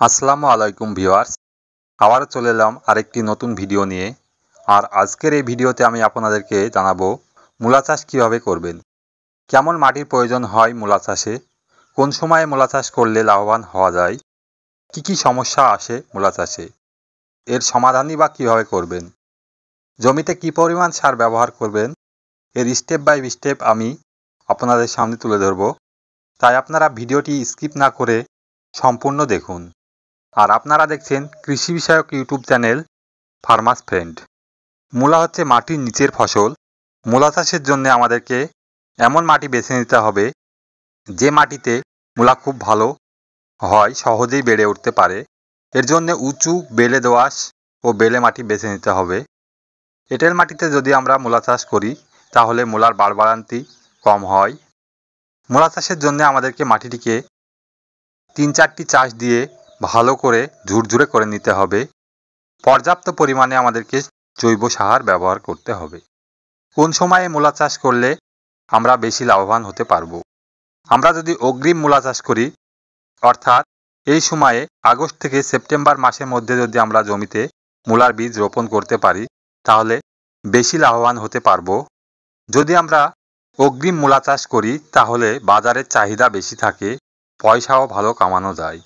আসসালামু আলাইকুম ভিউয়ার্স। আবারও চলে এলাম আরেকটি নতুন ভিডিও নিয়ে। আর আজকের এই ভিডিওতে আমি আপনাদেরকে জানাব, মূলা চাষ কীভাবে করবেন? কেমন মাটির প্রয়োজন হয় মূলা চাষে? কোন সময়ে মূলা চাষ করলে লাভবান হওয়া যায়? কি কি সমস্যা আসে মূলা চাষে? এর সমাধানই বা কীভাবে করবেন? জমিতে কি পরিমাণ সার ব্যবহার করবেন? এর স্টেপ বাই স্টেপ আমি আপনাদের সামনে তুলে ধরব। তাই আপনারা ভিডিওটি স্কিপ না করে সম্পূর্ণ দেখুন। আর আপনারা দেখছেন কৃষি বিষয়ক ইউটিউব চ্যানেল ফার্মাস ফ্রেন্ড। মূলা হচ্ছে মাটির নিচের ফসল। মূলা চাষের জন্য আমাদেরকে এমন মাটি বেছে নিতে হবে, যে মাটিতে মূলা খুব ভালো হয়, সহজেই বেড়ে উঠতে পারে। এর জন্য উঁচু বেলে দোআঁশ ও বেলে মাটি বেছে নিতে হবে। এঁটেল মাটিতে যদি আমরা মূলা চাষ করি, তাহলে মূলার বাড়বাড়ান্তি কম হয়। মূলা চাষের জন্য আমাদেরকে মাটিটিকে তিন চারটি চাষ দিয়ে ভালো করে ঝুরঝুরে করে নিতে হবে। পর্যাপ্ত পরিমাণে আমাদেরকে জৈব সার ব্যবহার করতে হবে। কোন সময়ে মূলা চাষ করলে আমরা বেশি লাভবান হতে পারব? আমরা যদি অগ্রিম মূলা চাষ করি, অর্থাৎ এই সময়ে আগস্ট থেকে সেপ্টেম্বর মাসের মধ্যে যদি আমরা জমিতে মূলার বীজ রোপণ করতে পারি, তাহলে বেশি লাভবান হতে পারব। যদি আমরা অগ্রিম মূলা চাষ করি, তাহলে বাজারের চাহিদা বেশি থাকে, পয়সাও ভালো কামানো যায়।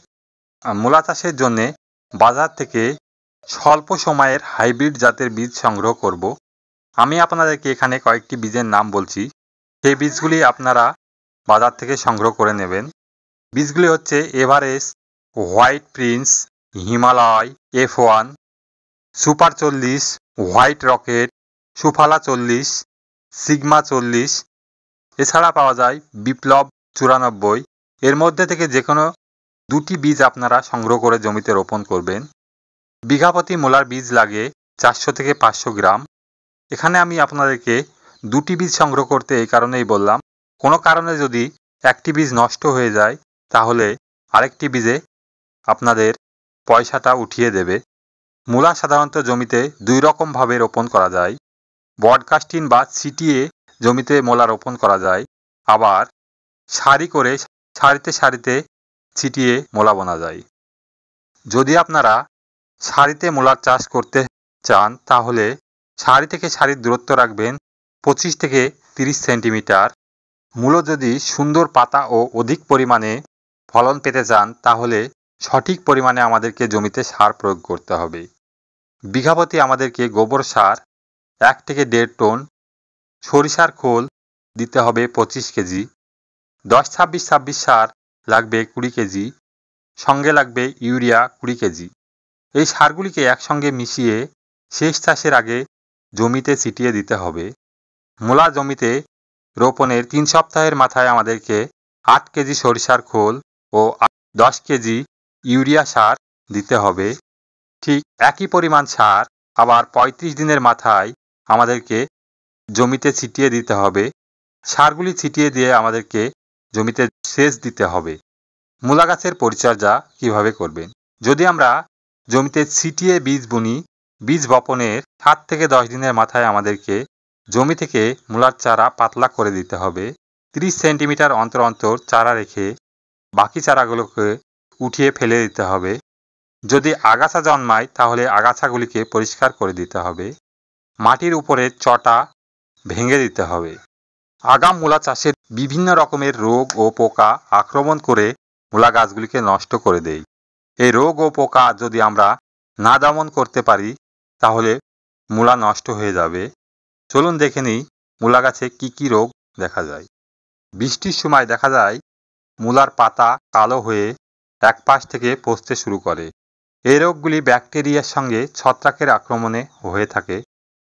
মূলা চাষের জন্যে বাজার থেকে স্বল্প সময়ের হাইব্রিড জাতের বীজ সংগ্রহ করব। আমি আপনাদেরকে এখানে কয়েকটি বীজের নাম বলছি। সেই বীজগুলি আপনারা বাজার থেকে সংগ্রহ করে নেবেন। বীজগুলি হচ্ছে Everest, White Prince, Himalaya F one super চল্লিশ, হোয়াইট রকেট, সুফালা চল্লিশ, সিগমা চল্লিশ। এছাড়া পাওয়া যায় বিপ্লব চুরানব্বই। এর মধ্যে থেকে যে কোনো দুটি বীজ আপনারা সংগ্রহ করে জমিতে রোপণ করবেন। বিঘাপতি মূলার বীজ লাগে চারশো থেকে পাঁচশো গ্রাম। এখানে আমি আপনাদেরকে দুটি বীজ সংগ্রহ করতে এই কারণেই বললাম, কোনো কারণে যদি একটি বীজ নষ্ট হয়ে যায়, তাহলে আরেকটি বীজে আপনাদের পয়সাটা উঠিয়ে দেবে। মূলা সাধারণত জমিতে দুই রকমভাবে রোপণ করা যায়। বডকাস্টিন বা ছিটিয়ে জমিতে মূলা রোপণ করা যায়। আবার সারি করে, সারিতে সারিতে ছিটিয়ে মোলা বোনা যায়। যদি আপনারা সারিতে মূলার চাষ করতে চান, তাহলে সারি থেকে সারির দূরত্ব রাখবেন পঁচিশ থেকে তিরিশ সেন্টিমিটার। মূলো যদি সুন্দর পাতা ও অধিক পরিমাণে ফলন পেতে চান, তাহলে সঠিক পরিমাণে আমাদেরকে জমিতে সার প্রয়োগ করতে হবে। বিঘাপতি আমাদেরকে গোবর সার এক থেকে দেড় টন সরিষার খোল দিতে হবে পঁচিশ কেজি। দশ ছাব্বিশ ছাব্বিশ সার লাগবে কুড়ি কেজি, সঙ্গে লাগবে ইউরিয়া কুড়ি কেজি। এই সারগুলিকে একসঙ্গে মিশিয়ে শেষ চাষের আগে জমিতে ছিটিয়ে দিতে হবে। মূলা জমিতে রোপণের তিন সপ্তাহের মাথায় আমাদেরকে আট কেজি সরিষার খোল ও দশ কেজি ইউরিয়া সার দিতে হবে। ঠিক একই পরিমাণ সার আবার ৩৫ দিনের মাথায় আমাদেরকে জমিতে ছিটিয়ে দিতে হবে। সারগুলি ছিটিয়ে দিয়ে আমাদেরকে জমিতে সেচ দিতে হবে। মূলা গাছের পরিচর্যা কীভাবে করবেন? যদি আমরা জমিতে ছিটিয়ে বীজ বুনি, বীজ বপনের সাত থেকে দশ দিনের মাথায় আমাদেরকে জমি থেকে মূলার চারা পাতলা করে দিতে হবে। 30 সেন্টিমিটার অন্তর অন্তর চারা রেখে বাকি চারাগুলোকে উঠিয়ে ফেলে দিতে হবে। যদি আগাছা জন্মায়, তাহলে আগাছাগুলিকে পরিষ্কার করে দিতে হবে। মাটির উপরে চটা ভেঙে দিতে হবে। আগাম মূলা চাষের বিভিন্ন রকমের রোগ ও পোকা আক্রমণ করে মূলা গাছগুলিকে নষ্ট করে দেয়। এই রোগ ও পোকা যদি আমরা না দমন করতে পারি, তাহলে মূলা নষ্ট হয়ে যাবে। চলুন দেখে নিই মূলা গাছে কী কী রোগ দেখা যায়। বৃষ্টির সময় দেখা যায় মূলার পাতা কালো হয়ে এক পাশ থেকে পচতে শুরু করে। এই রোগগুলি ব্যাকটেরিয়ার সঙ্গে ছত্রাকের আক্রমণে হয়ে থাকে।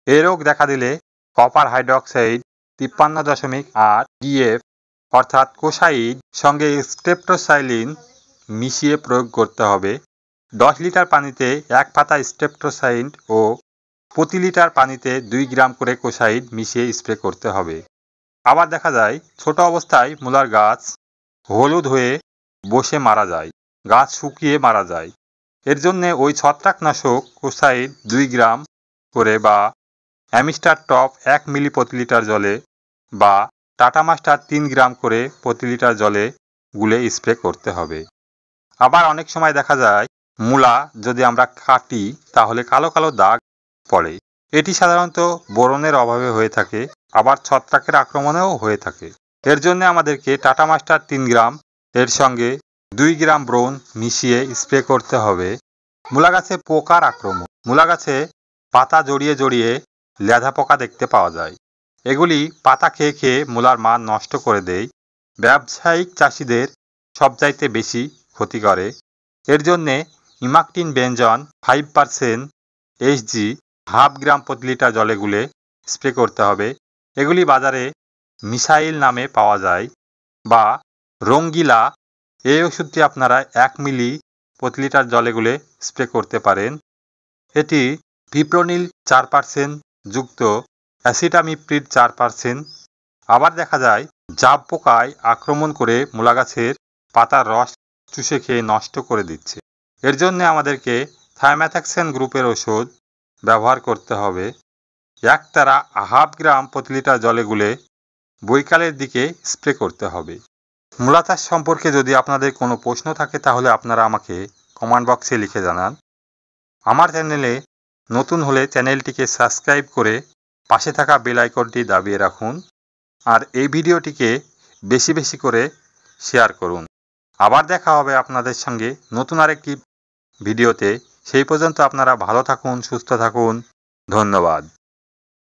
এই রোগ দেখা দিলে কপার হাইড্রক্সাইড তিপ্পান্ন দশমিক আট ডিএফ, অর্থাৎ কোসাইড সঙ্গে স্টেপটোসাইলিন মিশিয়ে প্রয়োগ করতে হবে। দশ লিটার পানিতে এক পাতা স্টেপটোসাইড ও প্রতি লিটার পানিতে দুই গ্রাম করে কোসাইড মিশিয়ে স্প্রে করতে হবে। আবার দেখা যায়, ছোট অবস্থায় মূলার গাছ হলুদ হয়ে বসে মারা যায়, গাছ শুকিয়ে মারা যায়। এর জন্যে ওই ছত্রাকনাশক কোসাইড দুই গ্রাম করে বা অ্যামিস্টার টপ এক মিলি প্রতি লিটার জলে বা টাটা মাস্টার তিন গ্রাম করে প্রতি লিটার জলে গুলে স্প্রে করতে হবে। আবার অনেক সময় দেখা যায়, মূলা যদি আমরা কাটি তাহলে কালো কালো দাগ পড়ে। এটি সাধারণত বোরনের অভাবে হয়ে থাকে, আবার ছত্রাকের আক্রমণেও হয়ে থাকে। এর জন্য আমাদেরকে টাটা মাস্টার তিন গ্রাম, এর সঙ্গে দুই গ্রাম ব্রোন মিশিয়ে স্প্রে করতে হবে। মূলা গাছে পোকার আক্রমণ। মূলা গাছে পাতা জড়িয়ে জড়িয়ে লেধা পোকা দেখতে পাওয়া যায়। এগুলি পাতা খেয়ে খেয়ে মূলার মান নষ্ট করে দেয়। ব্যবসায়িক চাষিদের সবচাইতে বেশি ক্ষতি করে। এর জন্যে ইমাকটিন ব্যঞ্জন five percent H G half gram প্রতি লিটার জলে গুলে স্প্রে করতে হবে। এগুলি বাজারে মিসাইল নামে পাওয়া যায় বা রঙ্গিলা, এই ওষুধটি আপনারা এক মিলি প্রতি লিটার জলে গুলে স্প্রে করতে পারেন। এটি পিপ্রোনিল চার পার্সেন্ট যুক্ত অ্যাসিটামিপ্রিড চার পার্সেন্ট। আবার দেখা যায়, জাব পোকায় আক্রমণ করে মূলা গাছের পাতার রস চুষে খেয়ে নষ্ট করে দিচ্ছে। এর জন্য আমাদেরকে থাইম্যাথাক্সেন গ্রুপের ওষুধ ব্যবহার করতে হবে। একতারা হাফ গ্রাম প্রতি লিটার জলে গুলে বৈকালের দিকে স্প্রে করতে হবে। মূলা চাষ সম্পর্কে যদি আপনাদের কোনো প্রশ্ন থাকে, তাহলে আপনারা আমাকে কমেন্ট বক্সে লিখে জানান। আমার চ্যানেলে নতুন হলে চ্যানেলটিকে সাবস্ক্রাইব করে পাশে থাকা বেল আইকনটি দাবিয়ে রাখুন আর এই ভিডিওটিকে বেশি বেশি করে শেয়ার করুন। আবার দেখা হবে আপনাদের সঙ্গে নতুন আরেকটি ভিডিওতে। সেই পর্যন্ত আপনারা ভালো থাকুন, সুস্থ থাকুন। ধন্যবাদ।